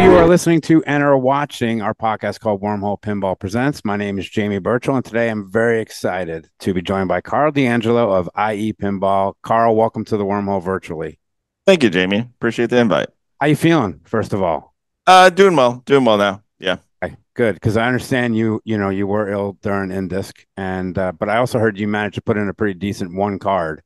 you are listening to and are watching our podcast called Wormhole Pinball Presents. My name is Jamie Burchell, and today I'm very excited to be joined by Karl DeAngelo of IE Pinball. Karl, welcome to the Wormhole virtually. Thank you, Jamie. Appreciate the invite. How you feeling, first of all? Uh, doing well. Doing well now. Yeah. Okay, good, because I understand you. You know, you were ill during Indisc, and uh, but I also heard you managed to put in a pretty decent one card.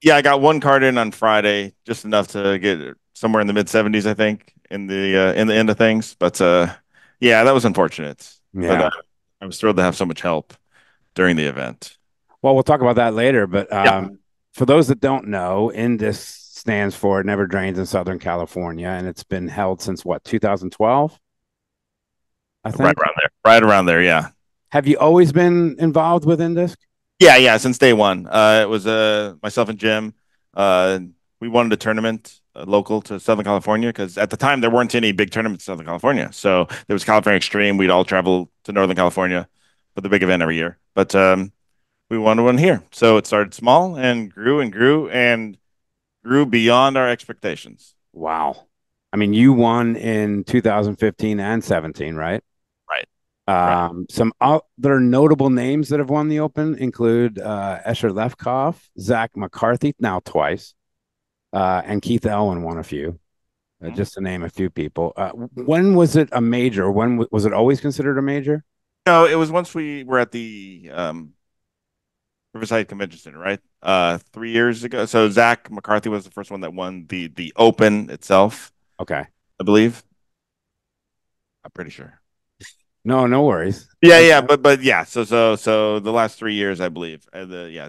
Yeah, I got one card in on Friday, just enough to get somewhere in the mid 70s, I think, in the uh, in the end of things. But uh, yeah, that was unfortunate. Yeah. But, uh, I was thrilled to have so much help during the event. Well, we'll talk about that later. But um, Yeah. for those that don't know, Indisc stands for Never Drains in Southern California, and it's been held since what 2012. I think. Right around there. Right around there. Yeah. Have you always been involved with Indisc? Yeah, yeah. Since day one, uh, it was uh, myself and Jim. Uh, we wanted a tournament local to Southern California because at the time there weren't any big tournaments in Southern California. So there was California Extreme. We'd all travel to Northern California for the big event every year. But um, we wanted one here, so it started small and grew and grew and grew beyond our expectations. Wow. I mean, you won in 2015 and 17, right? Right. Um, Some other notable names that have won the Open include uh, Escher Lefkoff, Zach McCarthy, now twice, uh, and Keith Elwin won a few, uh, Mhm. just to name a few people. Uh, when was it a major? When w- was it always considered a major? No, it was once we were at the um, Riverside Convention Center, right? Uh, three years ago. So Zach McCarthy was the first one that won the the Open itself, Okay. I believe. I'm pretty sure. No, no worries. Yeah, yeah, but but yeah. So so so the last three years, I believe, uh, the yeah,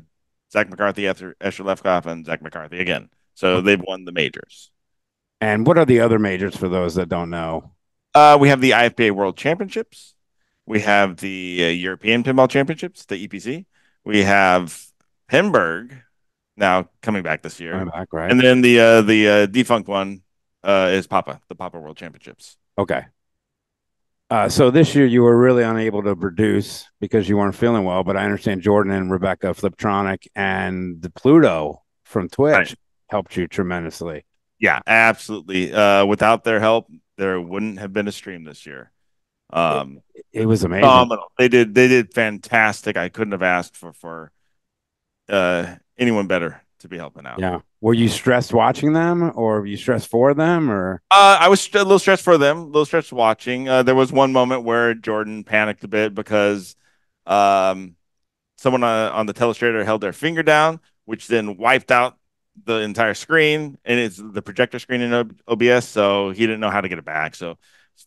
Zach McCarthy after Escher Lefkoff and Zach McCarthy again. So they've won the majors. And what are the other majors for those that don't know? Uh, we have the IFPA World Championships. We have the uh, European Pinball Championships, the EPC. We have Pinburg now coming back this year, Coming back, right? and then the uh, the uh, defunct one uh, is Papa, the Papa World Championships. Okay. Uh, so this year you were really unable to produce because you weren't feeling well, but I understand Jordan and Rebecca Fliptronic and the Pluto from Twitch Right. Helped you tremendously. Yeah, absolutely. Uh, without their help, there wouldn't have been a stream this year. Um, It was amazing. phenomenal. They did they did fantastic. I couldn't have asked for for uh, anyone better to be helping out. yeah. Were you stressed watching them or were you stressed for them or Uh, I was a little stressed for them, a little stressed watching. Uh, there was one moment where Jordan panicked a bit because um, someone uh, on the telestrator held their finger down, which then wiped out the entire screen, and it's the projector screen in OBS. So he didn't know how to get it back. So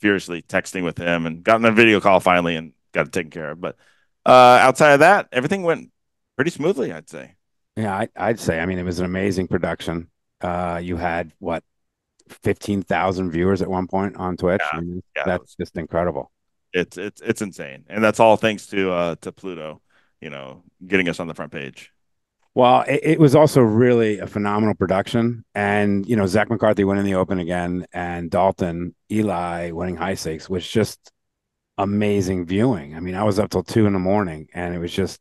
furiously texting with him and got on a video call finally and got it taken care of. But uh, outside of that, everything went pretty smoothly, I'd say. yeah, I, I'd say, I mean, it was an amazing production. Uh, you had what, 15,000 viewers at one point on Twitch. Yeah, I mean, yeah, that that's just incredible. It's it's it's insane, and that's all thanks to uh, to Pluto, you know, getting us on the front page. Well, it, it was also really a phenomenal production. And, you know, Zach McCarthy winning the Open again and Dalton, Eli winning high stakes was just amazing viewing. I mean, I was up till two in the morning and it was just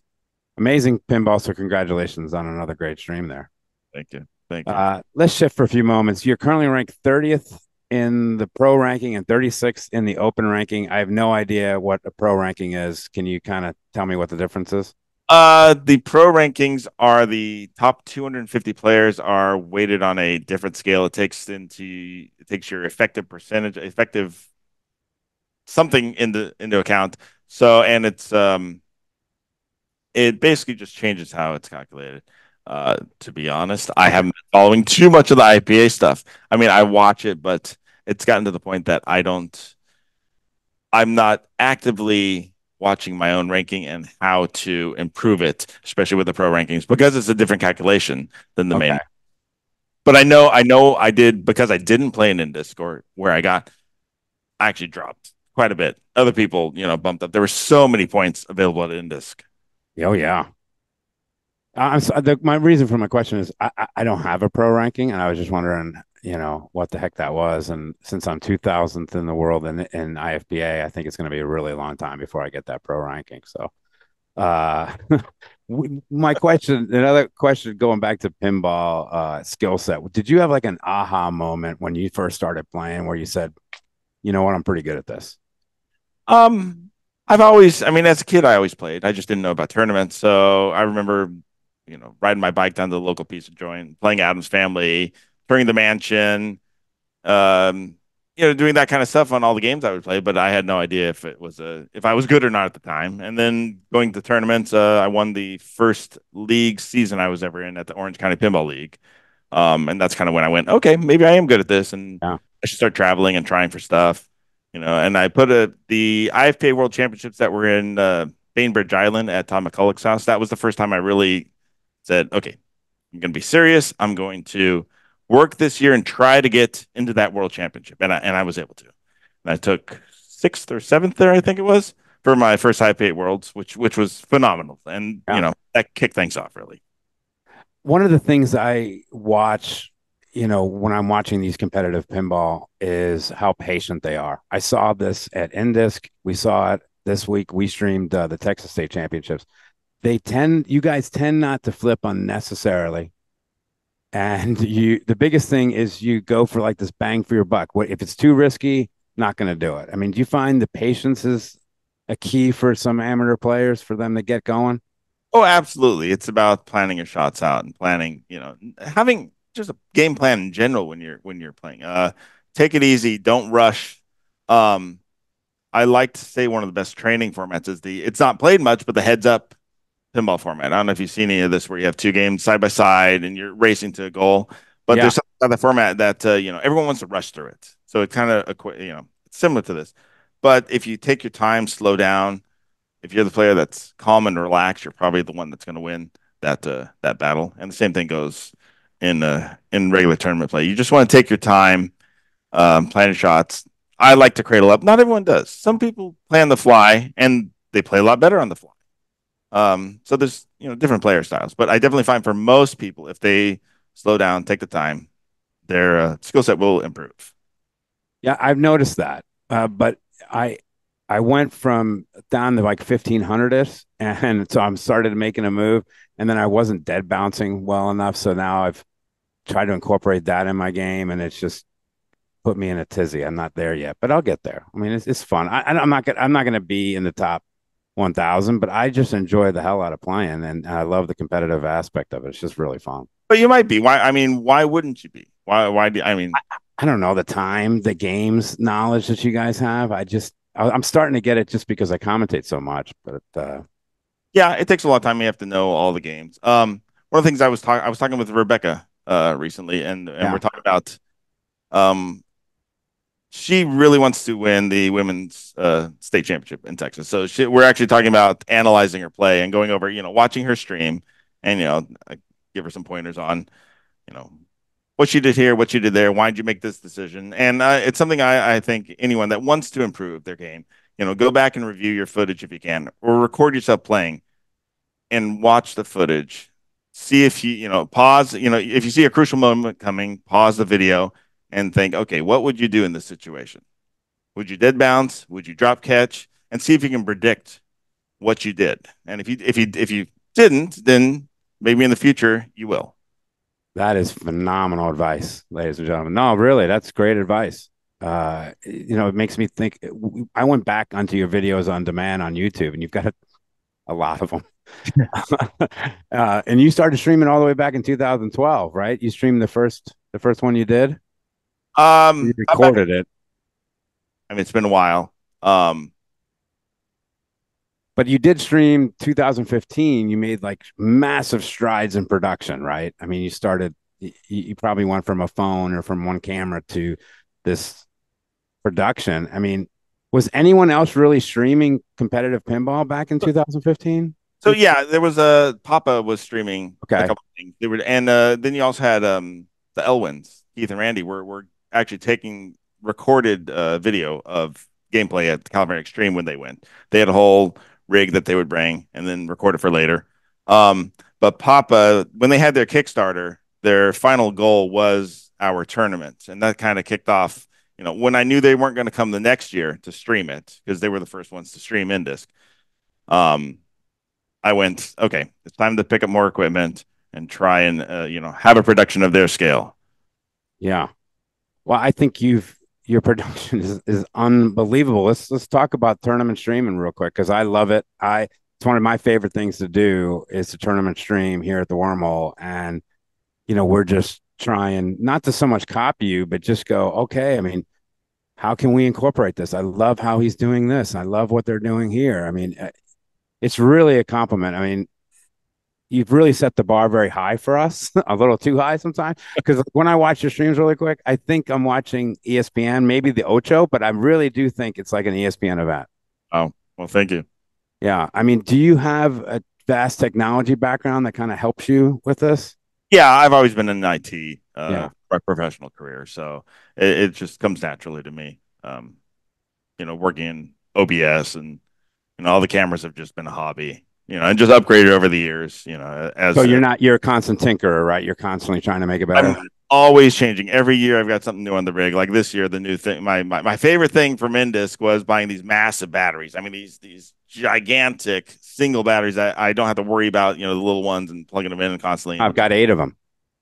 amazing pinball. So, congratulations on another great stream there. Thank you. Thank you. Uh, let's shift for a few moments. You're currently ranked 30th in the pro ranking and 36th in the open ranking. I have no idea what a pro ranking is. Can you kind of tell me what the difference is? Uh, the pro rankings are the top 250 players are weighted on a different scale. It takes into it takes your effective percentage, effective something into into account. So, and it's um, it basically just changes how it's calculated. Uh, to be honest, I haven't been following too much of the IPA stuff. I mean, I watch it, but it's gotten to the point that I don't. I'm not actively watching my own ranking and how to improve it, especially with the pro rankings, because it's a different calculation than the main. But I know, I know, I did because I didn't play in Indisc or where I got, I actually dropped quite a bit. Other people, you know, bumped up. There were so many points available at Indisc. Oh yeah. I'm so, the, my reason for my question is I I don't have a pro ranking, and I was just wondering, you know, what the heck that was. And since I'm 2000th in the world in in IFPA, I think it's going to be a really long time before I get that pro ranking. So, uh, my question, another question, going back to pinball uh, skill set. Did you have like an aha moment when you first started playing, where you said, you know what, I'm pretty good at this? Um, I've always, I mean, as a kid, I always played. I just didn't know about tournaments. So I remember, you know, riding my bike down to the local pizza joint, playing Addams Family, touring the mansion, um, you know, doing that kind of stuff on all the games I would play. But I had no idea if it was a if I was good or not at the time. And then going to tournaments, uh, I won the first league season I was ever in at the Orange County Pinball League. Um, and that's kind of when I went, okay, maybe I am good at this, and yeah. I should start traveling and trying for stuff you know, and I put a the IFPA World Championships that were in uh, Bainbridge Island at Tom McCulloch's house. That was the first time I really said, okay, I'm going to be serious. I'm going to work this year and try to get into that World Championship, and I and I was able to. And I took sixth or seventh there, I think it was, for my first IFPA Worlds, which which was phenomenal, and yeah. you know that kicked things off really. One of the things I watch you know, when I'm watching these competitive pinball is how patient they are. I saw this at Indisc. We saw it this week. We streamed uh, the Texas State Championships. They tend, you guys tend not to flip unnecessarily. And you, the biggest thing is you go for like this bang for your buck. What if it's too risky? Not going to do it. I mean, do you find the patience is a key for some amateur players for them to get going? Oh, absolutely. It's about planning your shots out and planning, you know, having just a game plan in general when you're when you're playing. Uh, take it easy, don't rush. Um, I like to say one of the best training formats is the it's not played much, but the heads up pinball format. I don't know if you've seen any of this where you have two games side by side and you're racing to a goal. But yeah. there's something about the format that uh, you know everyone wants to rush through it. So it kind of a you know similar to this. But if you take your time, slow down. If you're the player that's calm and relaxed, you're probably the one that's going to win that uh, that battle. And the same thing goes in uh, in regular tournament play. You just want to take your time, um, planning shots. I like to cradle up. Not everyone does. Some people play on the fly, and they play a lot better on the fly. Um, so there's you know different player styles, but I definitely find for most people, if they slow down, take the time, their uh, skill set will improve. Yeah, I've noticed that. Uh, but I I went from down to like fifteen hundred ish, and so I'm started making a move, and then I wasn't dead bouncing well enough, so now I've tried to incorporate that in my game, and it's just put me in a tizzy. I'm not there yet, but I'll get there. I mean, it's, it's fun. I, am not gonna, I'm not to be in the top 1,000, but I just enjoy the hell out of playing, and I love the competitive aspect of it. It's just really fun. But you might be. Why? I mean, why wouldn't you be? Why? Why do I mean? I, I don't know the time, the games knowledge that you guys have. I just, I'm starting to get it just because I commentate so much. But uh, yeah, it takes a lot of time. You have to know all the games. Um, one of the things I was talking, I was talking with Rebecca uh, recently, and and yeah. we're talking about um, she really wants to win the women's uh, state championship in Texas. So she, we're actually talking about analyzing her play and going over, you know, watching her stream, and you know, I give her some pointers on, you know, what she did here, what she did there, why did you make this decision, and uh, it's something I, I think anyone that wants to improve their game, you know, go back and review your footage if you can, or record yourself playing, and watch the footage see if you you know pause you know if you see a crucial moment coming pause the video and think okay what would you do in this situation? Would you dead bounce? Would you drop catch? And see if you can predict what you did. And if you if you if you didn't then maybe in the future you will. That is phenomenal advice ladies and gentlemen. No really that's great advice. Uh you know it makes me think i went back onto your videos on demand on youtube and you've got a, a lot of them uh, and you started streaming all the way back in 2012, right? You streamed the first the first one you did. Um, you recorded it. I mean, it's been a while. Um, but you did stream 2015. You made like massive strides in production, right? I mean, you started. You, you probably went from a phone or from one camera to this production. I mean, was anyone else really streaming competitive pinball back in 2015? So yeah, there was a Papa was streaming okay. a couple things. They were, and uh, then you also had um, the Elwins, Keith and Randy were were actually taking recorded uh, video of gameplay at California Extreme when they went. They had a whole rig that they would bring and then record it for later. Um, but Papa, when they had their Kickstarter, their final goal was our tournament, and that kind of kicked off. You know, when I knew they weren't going to come the next year to stream it because they were the first ones to stream Indisc. Um, I went, okay, it's time to pick up more equipment and try and uh, you know have a production of their scale. Yeah. Well, I think you've your production is, is unbelievable. Let's let's talk about tournament streaming real quick because I love it. I it's one of my favorite things to do is to tournament stream here at the Wormhole, and you know we're just trying not to so much copy you, but just go okay. I mean, how can we incorporate this? I love how he's doing this. I love what they're doing here. I mean, uh, it's really a compliment. I mean, you've really set the bar very high for us, a little too high sometimes. Because when I watch your streams really quick, I think I'm watching ESPN, maybe the Ocho, but I really do think it's like an ESPN event. Oh, well, thank you. Yeah. I mean, do you have a vast technology background that kind of helps you with this? Yeah, I've always been in IT, uh, yeah. my professional career. So it, it, just comes naturally to me. Um, you know, working in OBS and, know, all the cameras have just been a hobby you know, and just upgraded over the years. You know, as so you're a, not you're a constant tinkerer, right? You're constantly trying to make it better. I'm always changing. Every year, I've got something new on the rig. Like this year, the new thing. My my, my favorite thing from Indisc was buying these massive batteries. I mean, these these gigantic single batteries. I, I don't have to worry about you know the little ones and plugging them in constantly. I've got eight of them.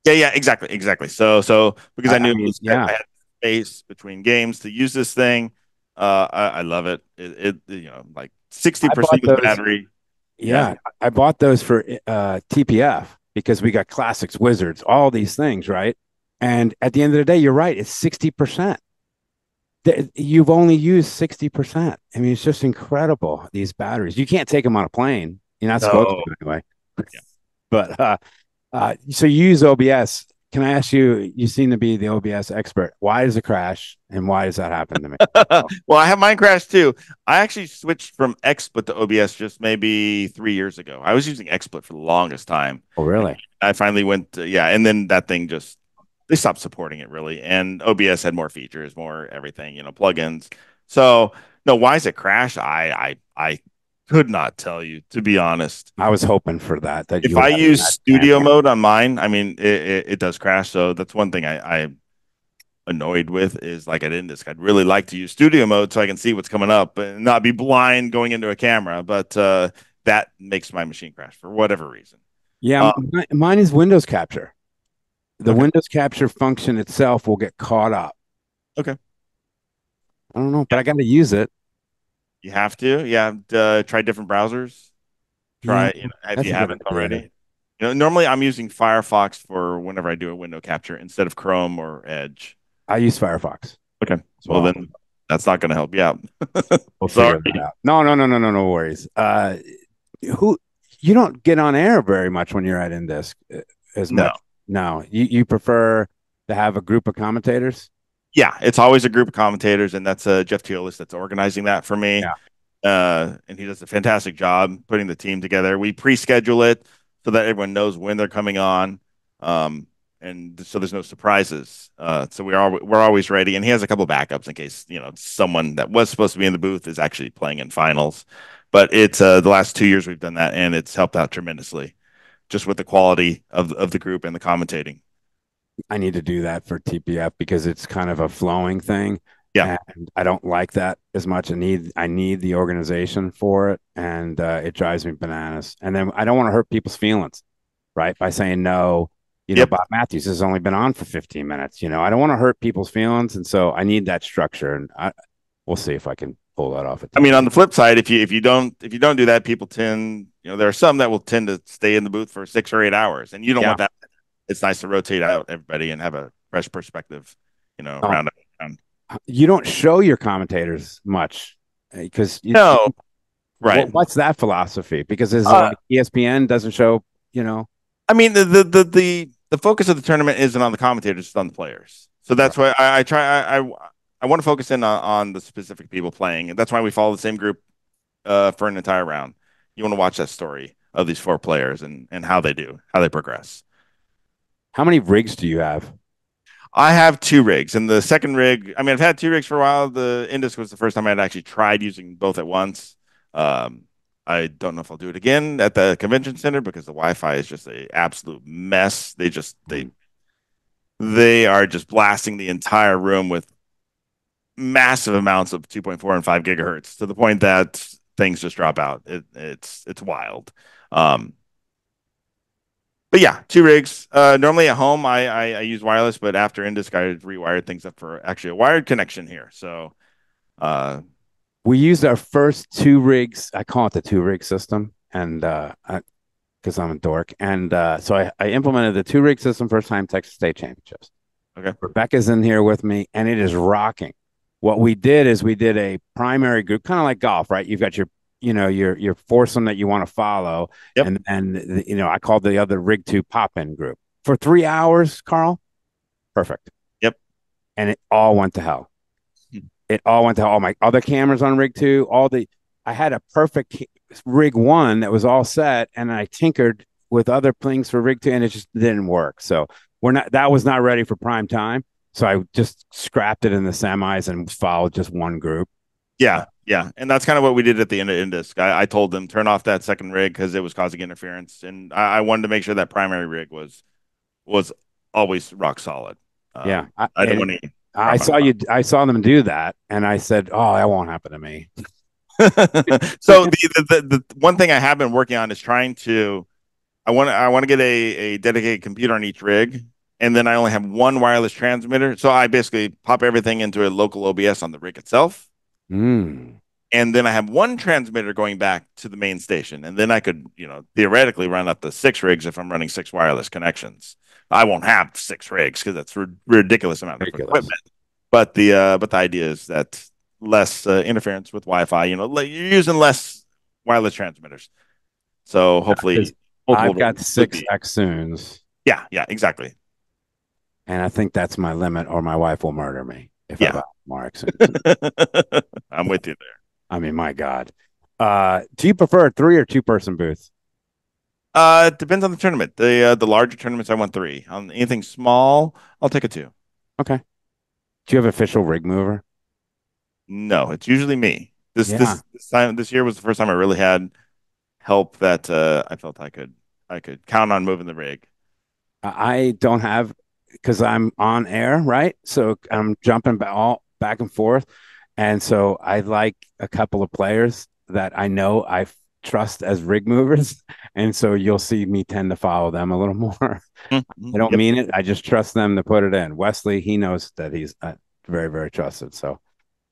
Yeah, yeah, exactly, exactly. So so because I, I knew I mean, yeah. I had space between games to use this thing. Uh, I, I love it. it. It you know like sixty percent of the battery yeah, I bought those for uh, TPF because we got classics, wizards, all these things, right? And at the end of the day, you're right. It's sixty percent. You've only used sixty percent. I mean, it's just incredible. These batteries. You can't take them on a plane. You're not supposed to anyway. Yeah. But uh, uh, so you use OBS can I ask you? You seem to be the OBS expert. Why does it crash, and why does that happen to me? well, I have mine crash too. I actually switched from XSplit to OBS just maybe three years ago. I was using XSplit for the longest time. Oh, really? I finally went, to, yeah, and then that thing just they stopped supporting it really, and OBS had more features, more everything, you know, plugins. So no, why does it crash? I I I could not tell you, to be honest. I was hoping for that. That if I use studio mode on mine, I mean, it, it, it, does crash. So that's one thing I, I annoyed with is like at Indisc. I'd really like to use studio mode so I can see what's coming up and not be blind going into a camera. But uh, that makes my machine crash for whatever reason. Yeah, uh, mine is Windows capture. The okay. Windows capture function itself will get caught up. Okay. I don't know, but I got to use it. You have to. Yeah. Uh, try different browsers. Try yeah, you know, if you haven't already. You know, normally I'm using Firefox for whenever I do a window capture instead of Chrome or Edge. I use Firefox. Okay. Well, well then that's not going to help you out. we'll Sorry. Out. No, no, no, no, no, no worries. Uh, who you don't get on air very much when you're at Indisc uh, as no. much. No, you you prefer to have a group of commentators. Yeah, it's always a group of commentators, and that's uh, Jeff Teolis that's organizing that for me. Yeah. Uh, and he does a fantastic job putting the team together. We pre-schedule it so that everyone knows when they're coming on, um, and so there's no surprises. Uh, so we are we're always ready, and he has a couple backups in case you know someone that was supposed to be in the booth is actually playing in finals. But it's uh, the last two years we've done that, and it's helped out tremendously, just with the quality of of the group and the commentating. I need to do that for TPF because it's kind of a flowing thing. Yeah, and I don't like that as much. I need I need the organization for it, and uh, it drives me bananas. And then I don't want to hurt people's feelings, right? By saying no. You know, yep. Bob Matthews has only been on for 15 minutes. You know, I don't want to hurt people's feelings, and so I need that structure. And I, we'll see if I can pull that off. I mean, on the flip side, if you if you don't if you don't do that, people tend you know there are some that will tend to stay in the booth for six or eight hours, and you don't yeah. want that it's nice to rotate out everybody and have a fresh perspective, you know, oh. around. You don't show your commentators much because you no, right. what's that philosophy? Because is uh, like ESPN doesn't show, you know. I mean, the, the the the the focus of the tournament isn't on the commentators; it's on the players. So that's right. why I, I try. I, I, I want to focus in on, on the specific people playing, and that's why we follow the same group uh, for an entire round. You want to watch that story of these four players and and how they do, how they progress. How many rigs do you have? I have two rigs, and the second rig. I mean, I've had two rigs for a while. The Indisc was the first time I'd actually tried using both at once. Um, I don't know if I'll do it again at the convention center because the Wi-Fi is just a absolute mess. They just they they are just blasting the entire room with massive amounts of 2.4 and 5 gigahertz to the point that things just drop out. It, it's it's wild. Um, but yeah, two rigs. Uh, normally at home, I, I, I use wireless, but after Indisc, I rewired things up for actually a wired connection here. So, uh, we used our first two rigs. I call it the two rig system, and uh, because I'm a dork, and uh, so I, I implemented the two rig system first time Texas State Championships. Okay, Rebecca's in here with me, and it is rocking. What we did is we did a primary group, kind of like golf, right? You've got your you know your your foursome that you want to follow. Yep. and and you know i called the other rig two pop in group. For three hours Karl? Perfect. Yep. and it all went to hell. Hmm. it all went to hell. All my other cameras on rig two all the i had a perfect rig one that was all set and i tinkered with other things for rig two and it just didn't work. So we're not that was not ready for prime time. So i just scrapped it in the semis and followed just one group. Yeah, yeah, and that's kind of what we did at the end of Indisc. I, I told them turn off that second rig because it was causing interference, and I, I wanted to make sure that primary rig was was always rock solid. Um, yeah I didn't want to. I saw you. I saw them do that, and I said, "Oh, that won't happen to me." so the, the, the the one thing I have been working on is trying to I want to I want to get a, a dedicated computer on each rig and then I only have one wireless transmitter so I basically pop everything into a local OBS on the rig itself Mm. and then I have one transmitter going back to the main station and then I could you know theoretically run up to six rigs if I'm running six wireless connections I won't have six rigs because that's a ridiculous amount Ridiculous. of equipment but the uh but the idea is that less uh, interference with Wi-Fi you know le- you're using less wireless transmitters so hopefully, I've got six be- Yeah, yeah, exactly. and I think that's my limit, or my wife will murder me if I Yeah. buy more Accsoons. I'm with you there. I mean, my God. Uh, do you prefer a three or two person booth? Uh, it depends on the tournament. The uh, the larger tournaments, I want three. On anything small, I'll take a two. Okay. Do you have official rig mover? No, it's usually me. This Yeah. this this time this year was the first time I really had help that uh, I felt I could I could count on moving the rig. I don't have because I'm on air, right? So I'm jumping ba- all back and forth, and so I like a couple of players that I know I trust as rig movers, and so you'll see me tend to follow them a little more. I don't Yep. mean it; I just trust them to put it in. Wesley, he knows that he's uh, very, very trusted. So,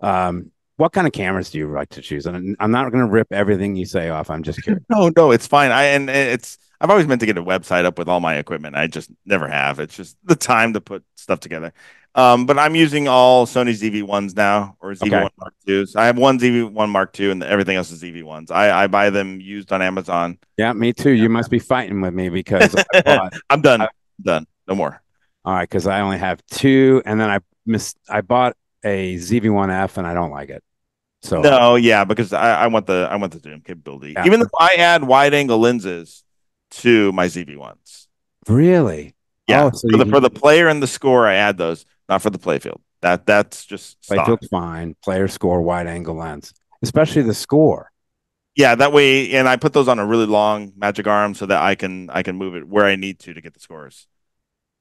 um, what kind of cameras do you like to choose? And I'm not going to rip everything you say off. I'm just curious. No, no, it's fine. I and it's I've always meant to get a website up with all my equipment. I just never have. It's just the time to put stuff together. Um, but I'm using all Sony ZV1s now or ZV1 Okay. Mark IIs. I have one ZV1 Mark II and everything else is ZV1s. I, I buy them used on Amazon. yeah, me too. You must be fighting with me because I bought, I'm done. I- done. No more. all right, because I only have two, and then I missed. I bought a ZV1F, and I don't like it. So No, yeah, because I, I want the I want the zoom capability. Yeah. Even though I add wide angle lenses to my ZV1s. really, Yeah. Oh, so for the you- for the player and the score, I add those, not for the playfield. That that's just stock. Playfield's fine. Player score, wide angle lens, especially the score. Yeah, that way, and I put those on a really long magic arm so that I can I can move it where I need to to get the scores.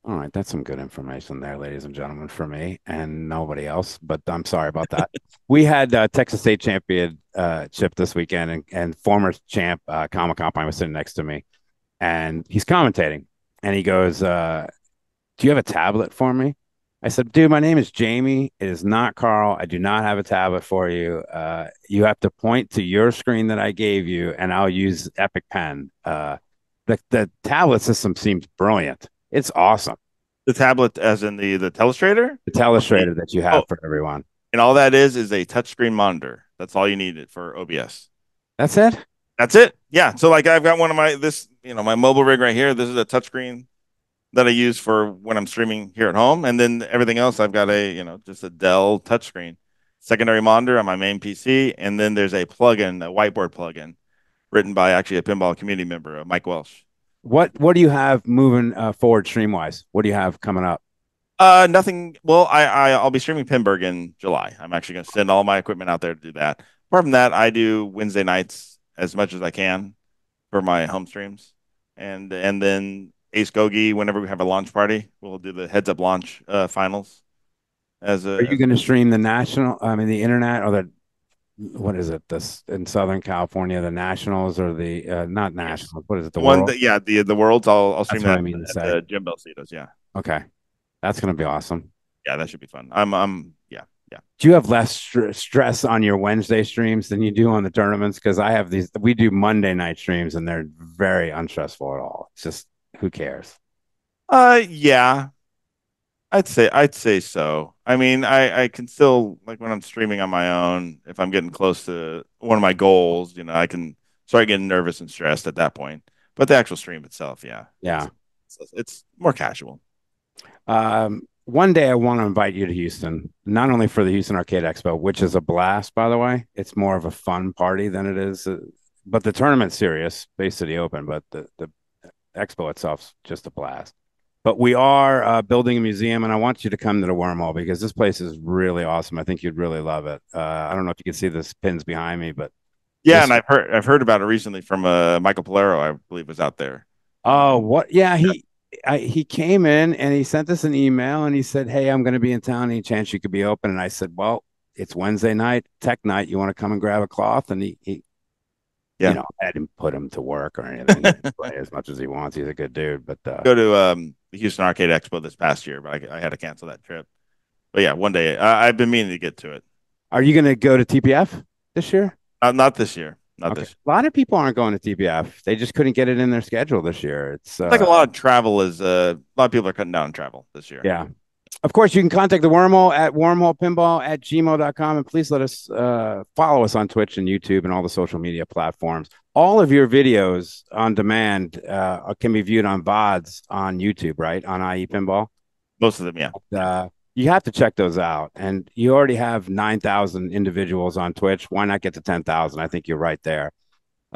All right, that's some good information there, ladies and gentlemen, for me and nobody else. But I'm sorry about that. we had uh, Texas State champion uh, chip this weekend, and, and former champ uh, Comic Compine was sitting next to me, and he's commentating, and he goes, uh, "Do you have a tablet for me?" I said, "Dude, my name is Jamie. It is not Karl. I do not have a tablet for you. Uh, you have to point to your screen that I gave you, and I'll use Epic Pen." Uh, the the tablet system seems brilliant. It's awesome. The tablet, as in the the telestrator, The telestrator that you have Oh. for everyone. and all that is is a touchscreen monitor. That's all you need it for OBS. That's it. That's it. Yeah. So like I've got one of my this you know my mobile rig right here. This is a touchscreen that I use for when I'm streaming here at home, and then everything else I've got a you know just a Dell touchscreen, secondary monitor on my main PC, and then there's a plugin, a whiteboard plugin, written by actually a pinball community member, uh, Mike Welsh. What What do you have moving uh, forward stream wise? What do you have coming up? Uh, nothing. Well, I, I I'll be streaming Pinburg in July. I'm actually going to send all my equipment out there to do that. Apart from that, I do Wednesday nights as much as I can for my home streams, and and then Ace Gogi. Whenever we have a launch party, we'll do the heads up launch uh, finals. As a Are you going to stream the national? I mean, the internet or the what is it? This in Southern California, the Nationals or the uh, not Nationals. What is it? The one World? that yeah the the worlds. I'll I'll stream that I mean at the Jim Belcitos. Yeah, Okay, that's gonna be awesome. yeah, that should be fun. I'm I'm yeah yeah. Do you have less str- stress on your Wednesday streams than you do on the tournaments? Because I have these. We do Monday night streams, and they're very unstressful at all. It's just who cares? Uh yeah, I'd say I'd say so. I mean, I I can still like when I'm streaming on my own, if I'm getting close to one of my goals, you know, I can start getting nervous and stressed at that point. But the actual stream itself, yeah, Yeah. it's, it's more casual. Um, one day I want to invite you to Houston, not only for the Houston Arcade Expo, which is a blast, by the way. It's more of a fun party than it is, uh, but the tournament's serious, Bay City Open, but the, the expo itself's just a blast. But we are uh, building a museum, and I want you to come to the Wormhole because this place is really awesome. I think you'd really love it. Uh, I don't know if you can see the pins behind me, but Yeah, Yes. and I've heard I've heard about it recently from uh, Michael Polero, I believe, was out there. Oh, what? Yeah, he I, he came in and he sent us an email and he said, "Hey, I'm going to be in town. Any chance you could be open?" And I said, "Well, it's Wednesday night, tech night. You want to come and grab a cloth?" And he, he Yeah. you know, I didn't put him to work or anything. Play as much as he wants. He's a good dude. But uh, Go to um, the Houston Arcade Expo this past year, but I, I had to cancel that trip. But yeah, one day I, I've been meaning to get to it. are you going to go to TPF this year? Uh, not this year. Not Okay. this. A lot of people aren't going to TPF. They just couldn't get it in their schedule this year. It's uh, think a lot of travel is uh, a lot of people are cutting down on travel this year. Yeah. Of course, you can contact the wormhole at wormholepinball at gmail.com. And please let us uh, follow us on Twitch and YouTube and all the social media platforms. All of your videos on demand uh, can be viewed on VODs on YouTube, right? On IE Pinball. Most of them, yeah. Uh, you have to check those out. And you already have 9,000 individuals on Twitch. Why not get to 10,000? I think you're right there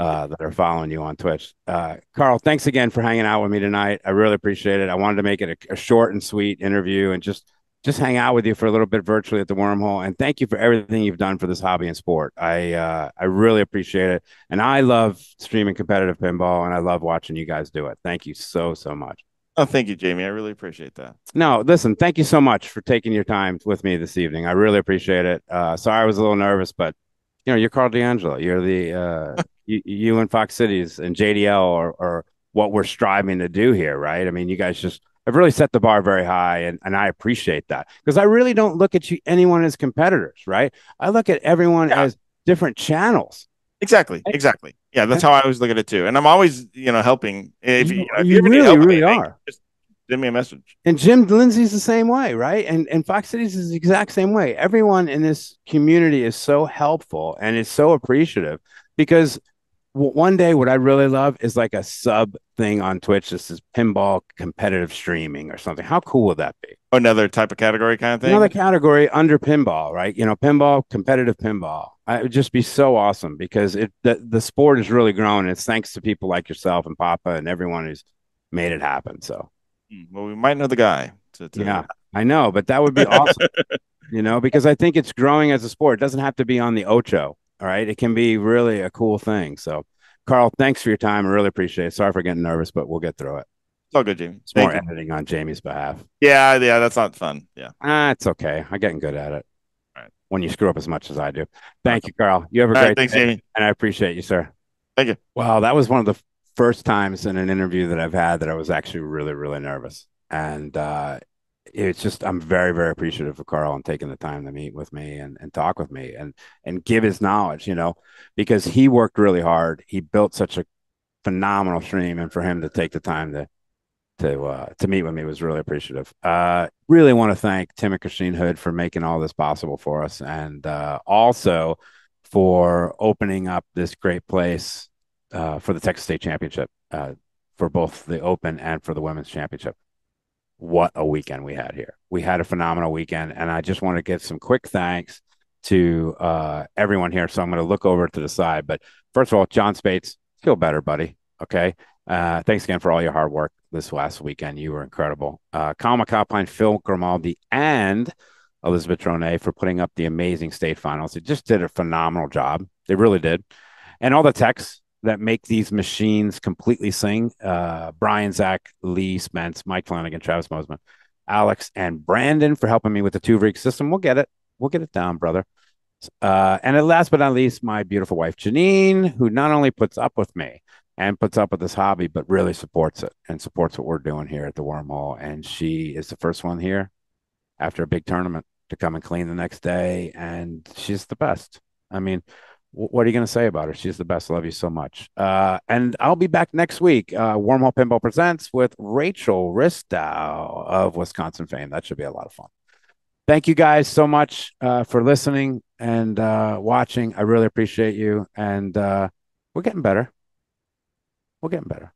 uh, that are following you on Twitch. Uh, Karl, thanks again for hanging out with me tonight. I really appreciate it. I wanted to make it a, a short and sweet interview and just just hang out with you for a little bit virtually at the wormhole. And thank you for everything you've done for this hobby and sport. I uh, I really appreciate it. And I love streaming competitive pinball and I love watching you guys do it. Thank you so, so much. Oh, thank you, Jamie. I really appreciate that. No, listen, thank you so much for taking your time with me this evening. I really appreciate it. Uh, sorry I was a little nervous, but you know, you're Karl DeAngelo. You're the uh, you, you and Fox Cities and JDL are, are what we're striving to do here, right? I mean, you guys just have really set the bar very high, and, and I appreciate that because I really don't look at you anyone as competitors, right? I look at everyone Yeah. as different channels. Exactly. Exactly. Yeah, that's how I always look at it too. And I'm always, you know, helping. If you, You- if you really, really anything, are. Just send me a message. And Jim Lindsay's the same way, right? And and Fox Cities is the exact same way. Everyone in this community is so helpful and is so appreciative because one day what I really love is like a sub thing on Twitch. This is pinball competitive streaming or something. How cool would that be? Another type of category kind of thing. Another category under pinball, right? You know, pinball, competitive pinball. I, it would just be so awesome because it the, the sport is really growing. It's thanks to people like yourself and Papa and everyone who's made it happen. So well, we might know the guy. To, to, yeah, I know, but that would be awesome. you know, because I think it's growing as a sport. It doesn't have to be on the Ocho. All right. It can be really a cool thing. So, Karl, thanks for your time. I really appreciate it. Sorry for getting nervous, but we'll get through it. It's all good, Jamie. It's Thank more you. editing on Jamie's behalf. Yeah, yeah, that's not fun. Yeah. Ah, it's okay. I'm getting good at it. Right. When you screw up as much as I do. Thank you, Karl. You have a All great right, thanks, day, Jamie. and I appreciate you, sir. Thank you. Wow, that was one of the first times in an interview that I've had that I was actually really, really nervous. And uh, it's just I'm very, very appreciative of Karl and taking the time to meet with me and, and talk with me and and give his knowledge, you know, because he worked really hard. He built such a phenomenal stream, and for him to take the time to to uh, to meet with me was really appreciative. Uh, really want to thank Tim and Christine Hood for making all this possible for us, and uh, also for opening up this great place uh, for the Texas State Championship uh, for both the Open and for the Women's Championship. What a weekend we had here! We had a phenomenal weekend, and I just want to give some quick thanks to uh, everyone here. So I'm going to look over to the side, but first of all, John Spates, feel better, buddy. Okay. Uh, thanks again for all your hard work this last weekend. You were incredible. Uh, Kyle McCalpine, Phil Grimaldi, and Elizabeth Tronet for putting up the amazing state finals. They just did a phenomenal job. They really did. And all the techs that make these machines completely sing uh, Brian, Zach, Lee, Spence, Mike Flanagan, Travis Mosman, Alex, and Brandon for helping me with the two rig system. We'll get it. We'll get it down, brother. Uh, and last but not least, my beautiful wife, Janine, who not only puts up with me and puts up with this hobby, but really supports it and supports what we're doing here at the wormhole. And she is the first one here after a big tournament to come and clean the next day. And she's the best. I mean, what are you going to say about her? She's the best. Love you so much. Uh, and I'll be back next week. Uh, Wormhole Pinball Presents with Rachel Ristow of Wisconsin fame. That should be a lot of fun. Thank you guys so much uh, for listening and uh, watching. I really appreciate you. And uh, we're getting better. We're getting better.